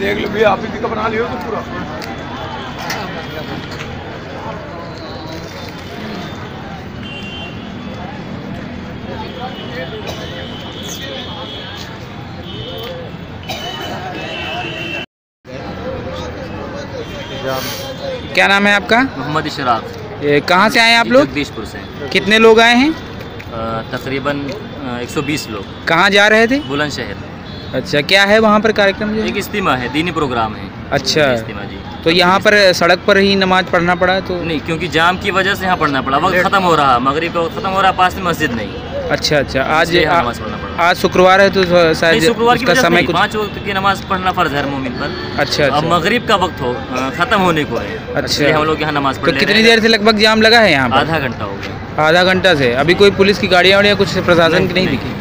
देख लो भैया आप ही बना लियो तो पूरा। क्या नाम है आपका? मोहम्मद इशराक। कहाँ से आए आप लोग? जगदीशपुर से। कितने लोग आए हैं? तकरीबन अ, 120 लोग। कहाँ जा रहे थे? बुलंदशहर। अच्छा क्या है वहाँ पर कार्यक्रम एक इस्तीमा है दीनी प्रोग्राम है। अच्छा। इस्तीमा जी। तो यहाँ पर सड़क पर ही नमाज़ पढ़ना पड़ा तो नहीं क्योंकि जाम की वजह से यहाँ पढ़ना पड़ा। वक्त खत्म हो रहा मगरिब का वक्त खत्म हो रहा पास में मस्जिद नहीं। अच्छा अच्छा। आज आज शुक्रवार है तो शायद शुक्रवार की समय कुछ पाँच वक्त की नमाज़ पढ़ना फ़र्ज़ है मोमिन पर। अच्छा अब अच्छा। मगरिब का वक्त हो खत्म होने को है। अच्छा। हम लोग यहाँ नमाज़ पढ़ तो कितनी देर से लगभग जाम लगा है यहाँ आधा घंटा हो गया। आधा घंटा से। अभी कोई पुलिस की गाड़ियाँ वाड़ियाँ कुछ प्रशासन की नहीं। दिखी?